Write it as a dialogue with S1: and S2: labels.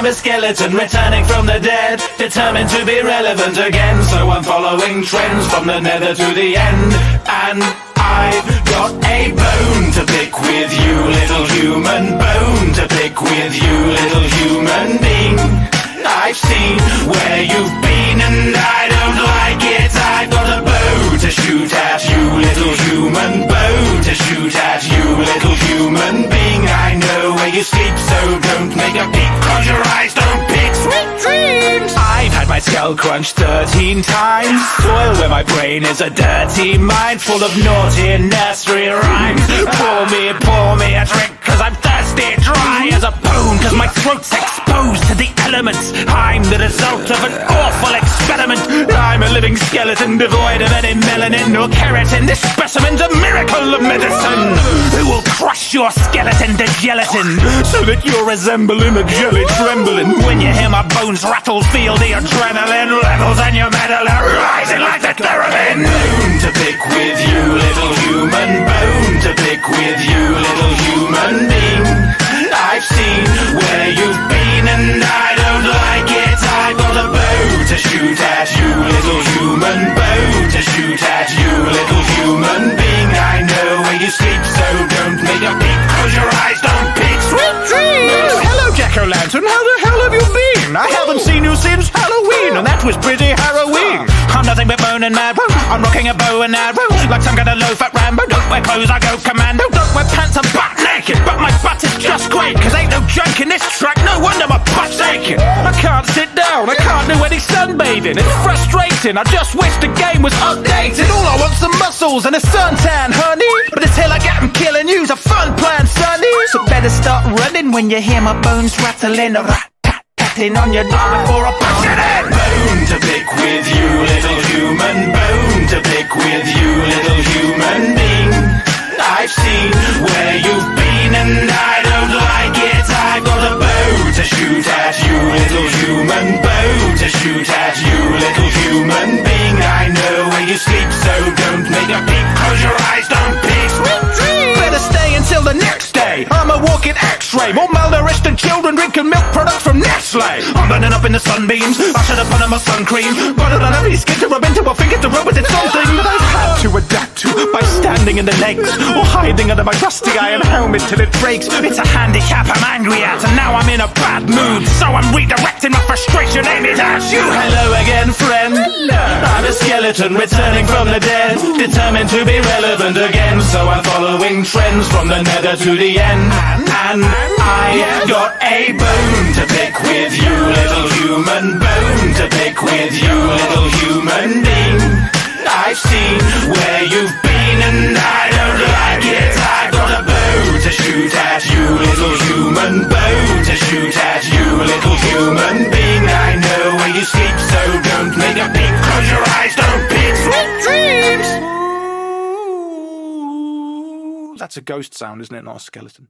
S1: I'm a skeleton returning from the dead, determined to be relevant again. So I'm following trends from the nether to the end, and I've got a bone to pick with you, little human. Bone to pick with you, little human being. I've seen where you've been, and I don't like it. I've got a bow to shoot at you, little Skull crunched 13 times. Soil where my brain is a dirty mind full of naughty nursery rhymes. Pour me, pour me a drink, cause I'm thirsty, dry as a throat's exposed to the elements. I'm the result of an awful experiment. I'm a living skeleton devoid of any melanin or keratin. This specimen's a miracle of medicine. It will crush your skeleton to gelatin so that you're resembling a jelly trembling. When you hear my bones rattle, feel the adrenaline levels and your metal Lantern. How the hell have you been? I haven't seen you since Halloween, and that was pretty harrowing. I'm nothing but bone and marrow. I'm rocking a bow and arrow like some kind of low-fat Rambo. Don't wear clothes, I go commando. Don't wear pants, I'm butt naked, but my butt is just great. Cause ain't no joke in this track. No wonder my butt's aching. I can't sit down. I can't do any sunbathing. It's frustrating. I just wish the game was updated. All I want's some muscles and a suntan, honey. But until I get 'em killing you's a fun plan. Better start running when you hear my bones rattling. Rat tat tatting on your door before I push it in. Bone to pick with you, little human. Bone to pick with you, little human being. I've seen where you've been and I don't like it. I've got a bow to shoot at you, little human. Bow to shoot at you, walking X-ray, more malnourished than children drinking milk products from Nestle. I'm burning up in the sunbeams. I should have put on my sun cream, but have any skin to rub into. I think it's a rub it's something that I've had to adapt to by standing in the legs or hiding under my rusty iron helmet till it breaks. It's a handicap I'm angry at, and now I'm in a bad mood, so I'm redirecting my frustration aimed at you. Hello again, skeleton returning from the dead, determined to be relevant again. So I'm following trends from the nether to the end, and I got a bone to pick with you, little human. Bone to pick with you, little human being. I've seen where you've been and I don't like it. I've got a bow to shoot at you, little human. Bow to shoot at you, little human being. That's a ghost sound, isn't it? Not a skeleton.